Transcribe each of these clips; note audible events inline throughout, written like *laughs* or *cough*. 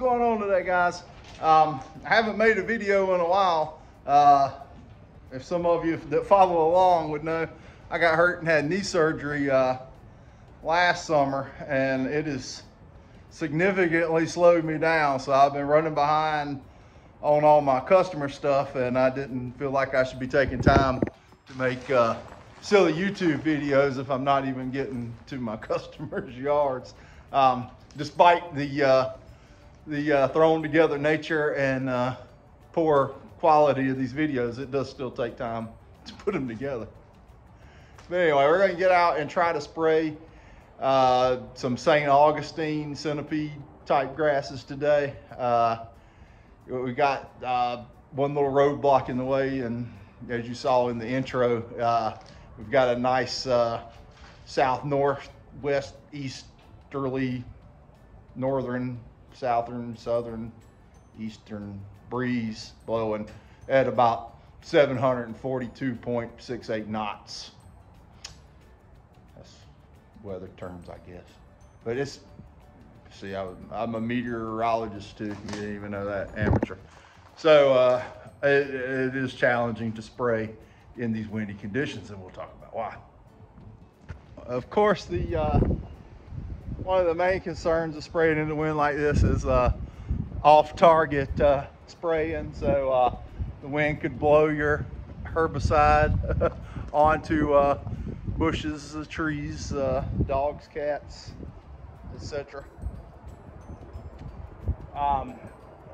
going on today, guys? Um, I haven't made a video in a while. Uh, if some of you that follow along would know, I got hurt and had knee surgery uh, last summer, and it has significantly slowed me down. So I've been running behind on all my customer stuff, and I didn't feel like I should be taking time to make uh, silly YouTube videos if I'm not even getting to my *laughs* customers' yards. Um, despite the uh, the uh, thrown together nature and uh, poor quality of these videos, it does still take time *laughs* to put them together. But anyway, we're going to get out and try to spray uh, some St. Augustine centipede type grasses today. Uh, we got uh, one little roadblock in the way, and as you saw in the intro, uh, we've got a nice south, north, west, easterly, northern, southern, southern, eastern breeze blowing at about 742.68 knots. That's weather terms, I guess. But it's, see, I, am a meteorologist too. You didn't even know that, amateur. So uh, it, it is challenging to spray in these windy conditions, and we'll talk about why. Of course, the uh, one of the main concerns of spraying in the wind like this is uh, off-target uh, spraying. So uh, the wind could blow your herbicide *laughs* onto uh, bushes, trees, uh, dogs, cats, etc. Um,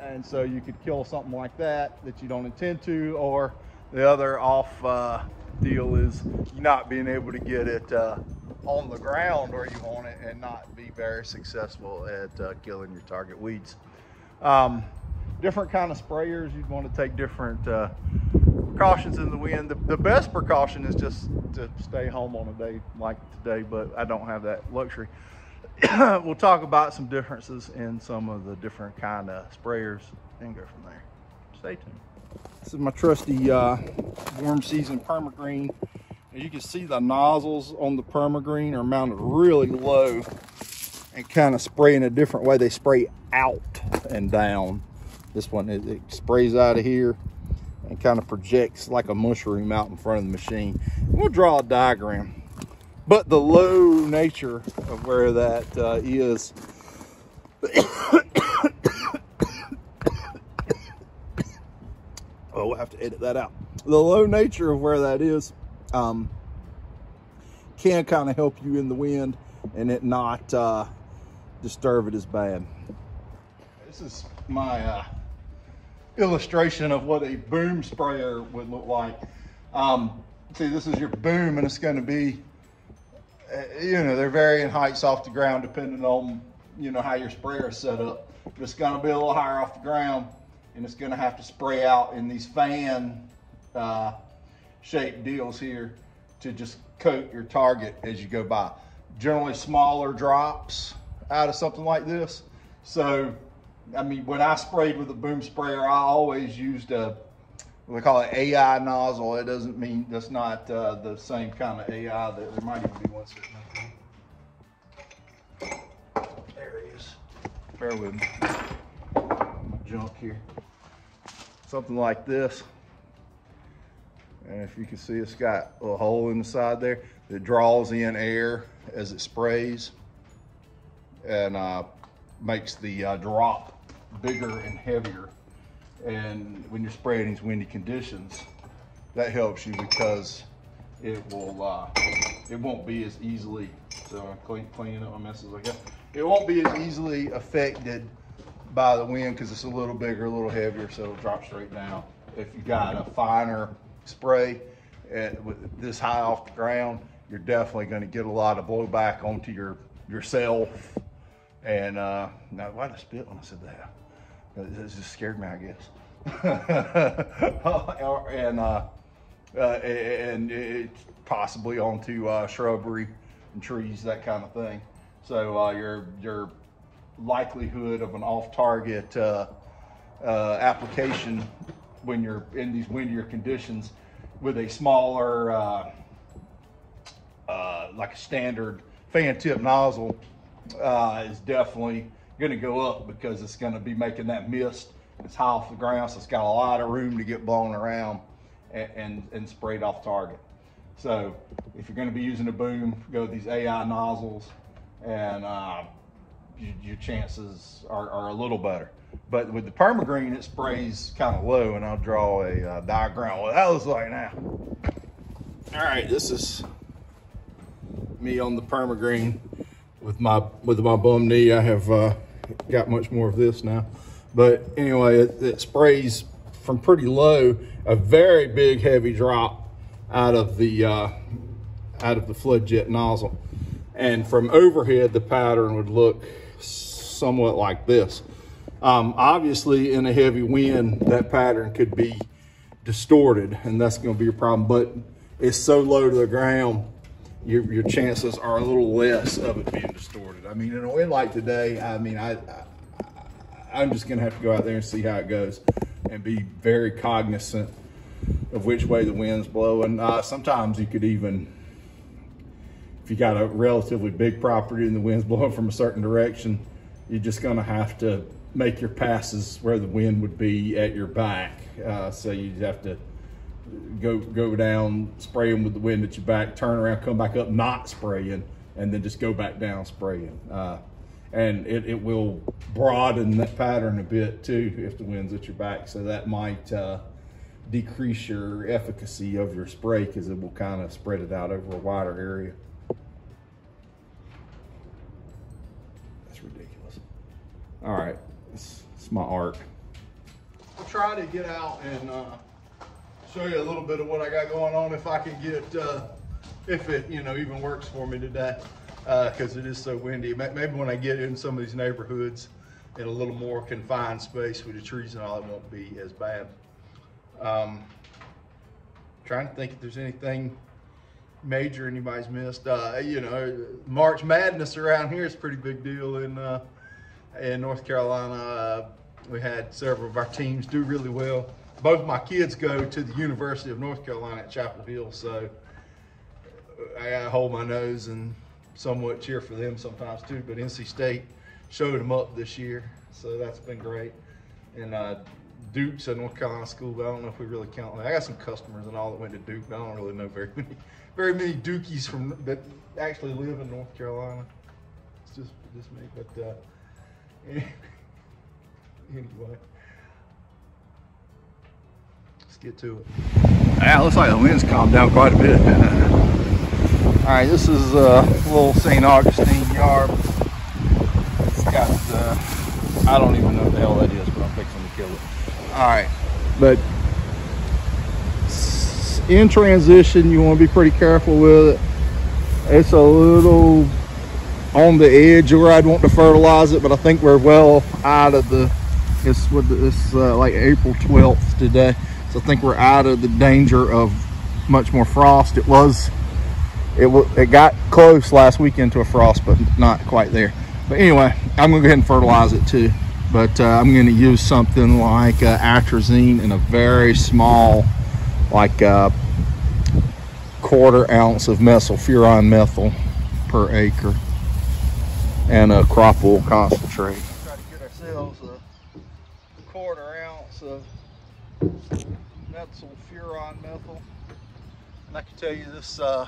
and so you could kill something like that that you don't intend to, or the other off uh, deal is not being able to get it uh, on the ground where you want it and not be very successful at uh, killing your target weeds. Um, different kind of sprayers, you'd want to take different uh, precautions in the wind. The, the, best precaution is just to stay home on a day like today, but I don't have that luxury. *coughs* we'll talk about some differences in some of the different kind of sprayers and go from there. Stay tuned. This is my trusty uh, warm season permagreen. You can see the nozzles on the permagreen are mounted really low and kind of spray in a different way. They spray out and down. This one, it, it sprays out of here and kind of projects like a mushroom out in front of the machine. We'll draw a diagram. But the low nature of where that uh, is oh, we'll have to edit that out. The low nature of where that is um, can kind of help you in the wind and it not uh, disturb it as bad. This is my uh, illustration of what a boom sprayer would look like. Um, see, this is your boom and it's going to be, uh, you know, they're varying heights off the ground depending on, you know, how your sprayer is set up. But it's going to be a little higher off the ground and it's going to have to spray out in these fan uh, shaped deals here to just coat your target as you go by. Generally smaller drops out of something like this. So, I mean, when I sprayed with a boom sprayer, I always used a, we call it AI nozzle. It doesn't mean that's not uh, the same kind of AI. That there might even be one sitting up there. There he is. Bear with me. Junk here something like this. And if you can see, it's got a hole in the side there that draws in air as it sprays and uh, makes the uh, drop bigger and heavier. And when you're spraying these windy conditions, that helps you because it will, uh, it won't be as easily, so I'm clean, cleaning up my messes, I guess. It won't be as easily affected by the wind because it's a little bigger, a little heavier, so it'll drop straight down. If you got a finer spray at, with this high off the ground, you're definitely going to get a lot of blowback onto your yourself. And uh, now, why did I spit when I said that? It just scared me, I guess. *laughs* and uh, uh, and it's possibly onto uh, shrubbery and trees, that kind of thing. So uh, your your likelihood of an off-target uh, uh, application when you're in these windier conditions with a smaller, uh, uh like a standard fan tip nozzle uh, is definitely gonna go up because it's gonna be making that mist. It's high off the ground, so it's got a lot of room to get blown around and, and, and sprayed off target. So if you're gonna be using a boom, go with these AI nozzles and uh, your, chances are, are a little better. But with the permagreen, it sprays kind of low, and I'll draw a uh, diagram what that looks like now. All right, this is me on the permagreen with my with my bum knee. I have uh, got much more of this now, but anyway, it, it sprays from pretty low, a very big heavy drop out of the uh, out of the flood jet nozzle, and from overhead the pattern would look somewhat like this. Um, obviously, in a heavy wind, that pattern could be distorted, and that's going to be a problem. But it's so low to the ground, your, your chances are a little less of it being distorted. I mean, in a wind like today, I mean, I, I am just going to have to go out there and see how it goes, and be very cognizant of which way the wind's blowing. Uh, sometimes you could even you got a relatively big property and the wind's *laughs* blowing from a certain direction, you're just going to have to make your passes where the wind would be at your back. Uh, so you have to go go down, spray them with the wind at your back, turn around, come back up, not spraying, and then just go back down spraying. Uh, and it, it will broaden that pattern a bit too if the wind's at your back. So that might uh, decrease your efficacy of your spray because it will kind of spread it out over a wider area. All right. It's, it's my art. I'll try to get out and uh, show you a little bit of what I got going on if I can get, uh, if it, you know, even works for me today, because uh, it is so windy. Maybe when I get in some of these neighborhoods in a little more confined space with the trees and all, it won't be as bad. Um, trying to think if there's anything major anybody's missed. Uh, you know, March Madness around here is a pretty big deal in uh, in North Carolina. Uh, we had several of our teams do really well. Both my kids go to the University of North Carolina at Chapel Hill, so I gotta hold my nose and somewhat cheer for them sometimes too. But NC State showed them up this year, so that's been great. And uh, Duke's a North Carolina school, but I don't know if we really count. I got some customers and all that went to Duke, but I don't really know very *laughs* many, very many Dukies from that actually live in North Carolina. It's just just me, but. Uh, *laughs* anyway, let's get to it. Yeah, looks like the wind's calmed down quite a bit. *laughs* All right, this is uh, little St. Augustine yard. It's got, uh, I don't even know what the hell that is, but I'm fixing to kill it. All right, but in transition, you want to be pretty careful with it. It's a little on the edge where I'd want to fertilize it, but I think we're well out of the, it's with this uh, like April 12th today. So I think we're out of the danger of much more frost. It was, it, it got close last weekend to a frost, but not quite there. But anyway, I'm gonna go ahead and fertilize it too. But uh, I'm gonna use something like uh, atrazine in a very small, like uh, quarter ounce of metsulfuron methyl per acre and a crop oil concentrate. Try to get ourselves a quarter ounce of methyl furon methyl. And I can tell you this uh,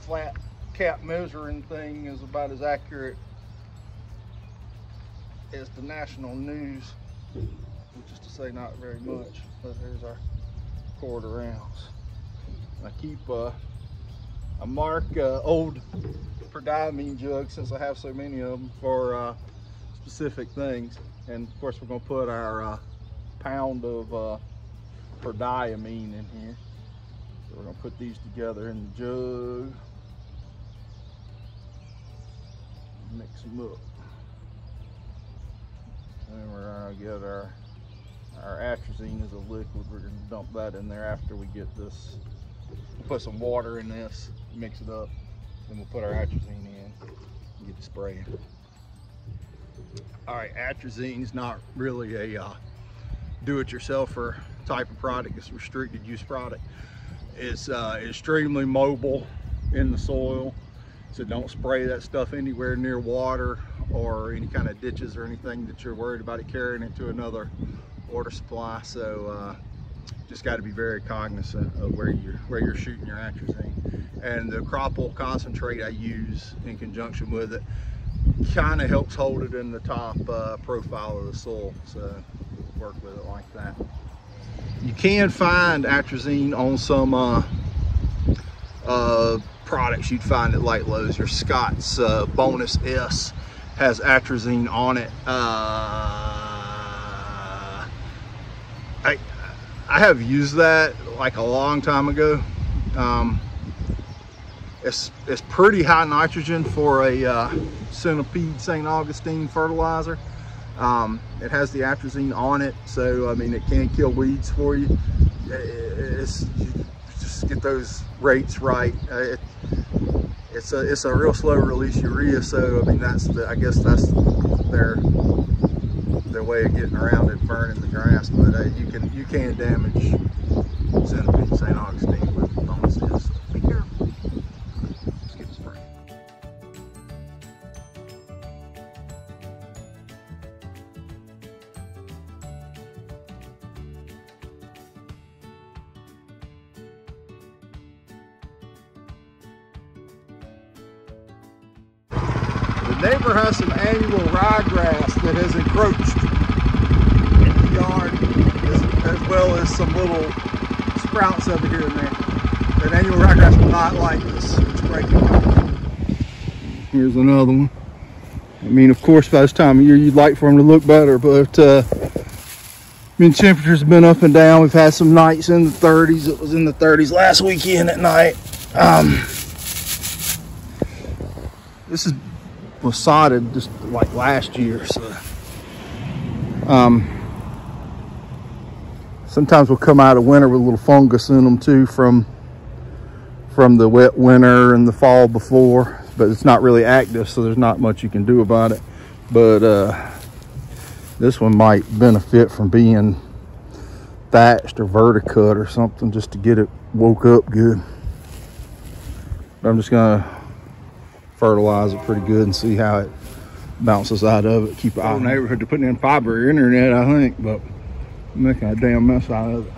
flat cap measuring thing is about as accurate as the national news, which is to say not very much, but there's our quarter ounce. I keep uh, mark uh, old prodiamine jugs since I have so many of them for uh, specific things. And of course we're gonna put our uh, pound of uh, prodiamine in here. So we're gonna put these together in the jug. Mix them up. And we're gonna get our our atrazine as a liquid. We're gonna dump that in there after we get this. Put some water in this, mix it up. Then we'll put our atrazine in and get the spraying. All right, atrazine is not really a uh, do-it-yourselfer type of product. It's a restricted use product. It's uh, extremely mobile in the soil. So don't spray that stuff anywhere near water or any kind of ditches or anything that you're worried about it carrying into another water supply. So uh, just got to be very cognizant of where you're where you're shooting your atrazine. And the crop oil concentrate I use in conjunction with it kind of helps hold it in the top uh, profile of the soil. So work with it like that. You can find atrazine on some uh, uh, products. You'd find it Light Lowe's. Your Scott's uh, Bonus S has atrazine on it. Uh, I I have used that like a long time ago. Um, it's, it's pretty high nitrogen for a uh, centipede St. Augustine fertilizer. Um, it has the atrazine on it, so I mean it can kill weeds for you. It's, you just get those rates right. Uh, it, it's a it's a real slow release urea, so I mean that's the I guess that's their their way of getting around it, burning the grass. But uh, you can you can damage centipede St. Augustine with bonuses. Over here and there. That annual ryegrass will not like this. It's breaking. Here's another one. I mean, of course, by this time of year, you'd like for them to look better, but uh, I mean, temperatures have been up and down. We've had some nights in the 30s. It was in the 30s last weekend at night. Um, this is was sodded just like last year. So, um, sometimes we'll come out of winter with a little fungus in them too from from the wet winter and the fall before, but it's not really active, so there's not much you can do about it. But uh, this one might benefit from being thatched or verticut or something just to get it woke up good. But I'm just gonna fertilize it pretty good and see how it bounces out of it. Keep on neighborhood to putting in fiber internet, I think, but making a damn mess out of it.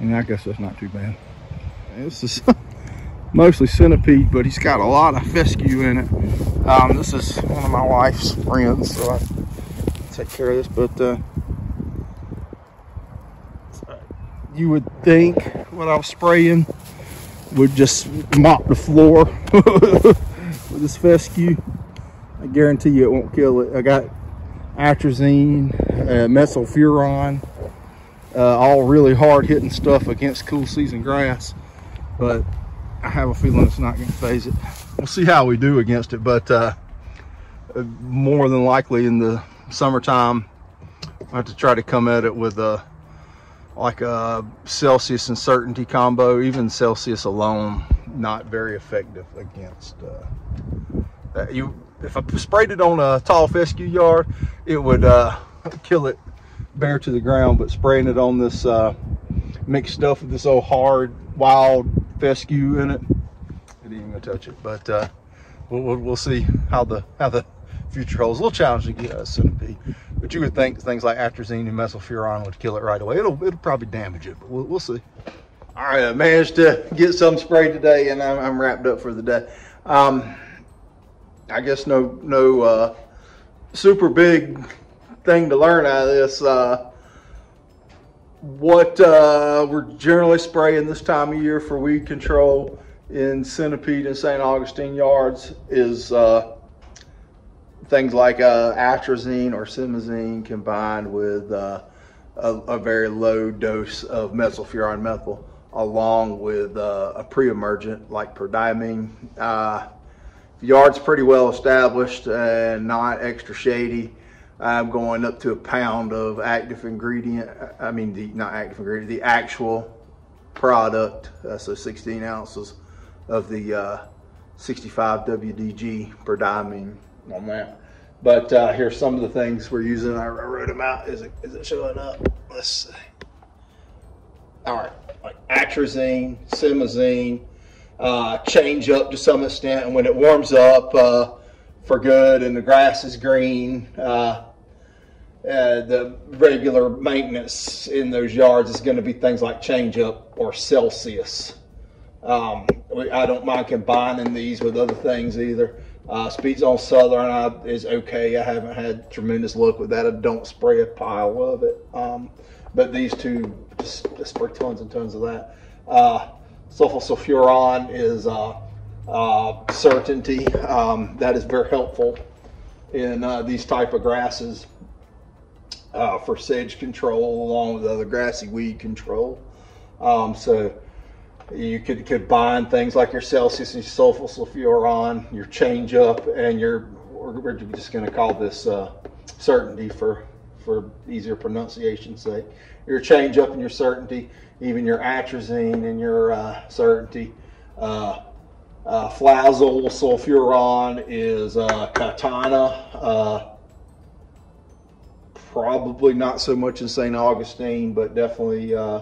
And I guess that's not too bad. This is *laughs* mostly centipede, but he's got a lot of fescue in it. Um, this is one of my wife's friends, so I take care of this, but uh, you would think what I was spraying would just mop the floor *laughs* with this fescue. I guarantee you it won't kill it. I got atrazine, uh, metsulfuron, uh, all really hard hitting stuff against cool season grass, but I have a feeling it's not going to faze it. We'll see how we do against it, but uh, more than likely in the summertime, I have to try to come at it with a like a Celsius uncertainty combo, even Celsius alone, not very effective against uh. You, if I sprayed it on a tall fescue yard, it would uh, *laughs* kill it bare to the ground. But spraying it on this uh, mixed stuff with this old hard wild fescue in it, it ain't gonna touch it. But uh, we'll, we'll, we'll see how the how the future holds. A little challenging to get a centipede. But you would think things like atrazine and metsulfuron would kill it right away. It'll, it'll probably damage it, but we'll, we'll see. All right, I managed to get some spray today and I'm, I'm wrapped up for the day. Um, I guess no, no uh, super big thing to learn out of this. Uh, what uh, we're generally spraying this time of year for weed control in Centipede and St. Augustine yards is uh, things like uh, atrazine or simazine combined with uh, a, a, very low dose of metsulfuron methyl along with uh, a pre-emergent like prodiamine. Uh, yard's pretty well established and not extra shady. I'm going up to a pound of active ingredient. I mean, the not active ingredient, the actual product. Uh, so 16 ounces of the uh, 65 WDG prodiamine on that. But uh, here's some of the things we're using. I wrote them out. Is it, is it showing up? Let's see. All right, like atrazine, simazine, uh, change up to some extent. And when it warms up uh, for good and the grass is green, uh, uh, the regular maintenance in those yards is going to be things like change up or Celsius. Um, I don't mind combining these with other things either. Uh, Speed Zone Southern I, is okay. I haven't had tremendous luck with that. I don't spray a pile of it. Um, but these two, just, just, spray tons and tons of that. Uh, sulfosulfuron is uh, uh, certainty. Um, that is very helpful in uh, these type of grasses uh, for sedge control along with other grassy weed control. Um, so you could combine things like your Celsius and your sulfosulfuron, your change up, and your, we're just going to call this uh, certainty for, for easier pronunciation sake. Your change up and your certainty, even your atrazine and your uh, certainty. Uh, uh, sulfuron is uh, katana. Probably not so much in St. Augustine, but definitely uh,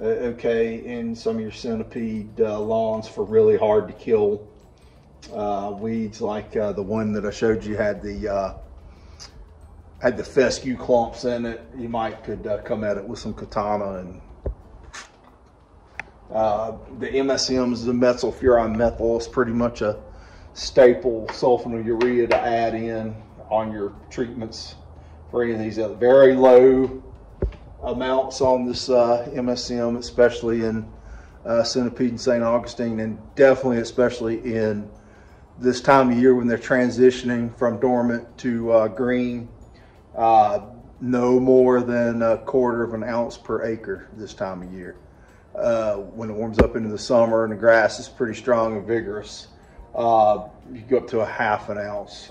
uh, okay in some of your centipede uh, lawns for really hard to kill uh, weeds like uh, the one that I showed you had the uh, had the fescue clumps in it. You might could uh, come at it with some katana and the MSMs, the metsulfuron methyl is pretty much a staple sulfonylurea to add in on your treatments for any of these other very low amounts on this uh, MSM, especially in uh, Centipede and St. Augustine, and definitely especially in this time of year when they're transitioning from dormant to uh, green. Uh, no more than a quarter of an ounce per acre this time of year. Uh, when it warms up into the summer and the grass is pretty strong and vigorous, uh, you go up to a half an ounce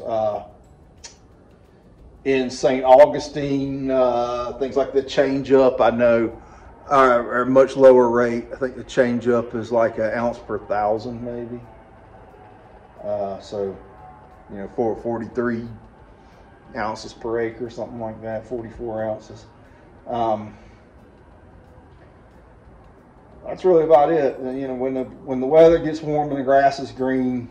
in St. Augustine, uh, things like the change up, I know are, are much lower rate. I think the change up is like an ounce per thousand, maybe. Uh, so, you know, for 43 ounces per acre, something like that, 44 ounces. Um, that's really about it. You know, when the when the weather gets warm and the grass is green,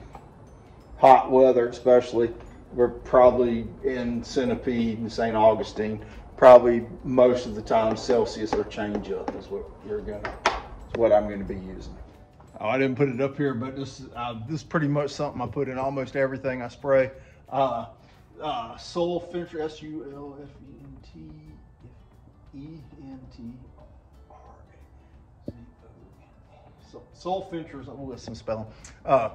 hot weather especially, we're probably in Centipede and St. Augustine. Probably most of the time Celsius or change up is what you're gonna, is what I'm gonna be using. Oh, I didn't put it up here, but this uh, this is pretty much something I put in almost everything I spray. Uh, uh, Sulfentr, S U L F E N T E N T R A Z O N E. Sulfentrazone. Oh, listen, spelling. Uh,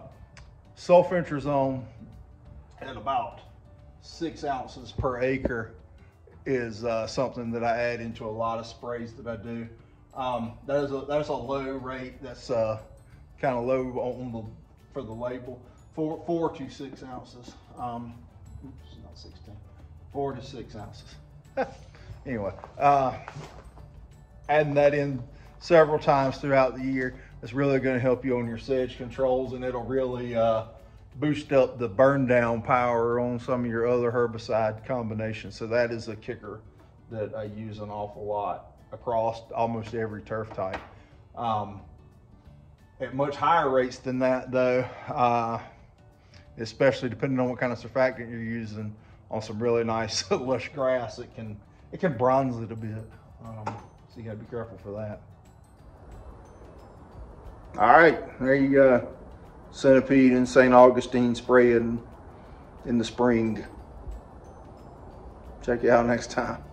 sulfentrazone at about six ounces per acre is uh, something that I add into a lot of sprays that I do. Um, that is a that's a low rate. That's uh, kind of low on the for the label. Four four to six ounces. Um, oops, not sixteen. Four to six ounces. *laughs* anyway, uh, adding that in several times throughout the year It's really going to help you on your sedge controls, and it'll really uh, boost up the burn down power on some of your other herbicide combinations. So that is a kicker that I use an awful lot across almost every turf type. Um, at much higher rates than that though, uh, especially depending on what kind of surfactant you're using on some really nice *laughs* lush grass, it can, it can bronze it a bit. Um, so you gotta be careful for that. All right, there you go centipede and St. Augustine spraying in the spring. Check you out next time.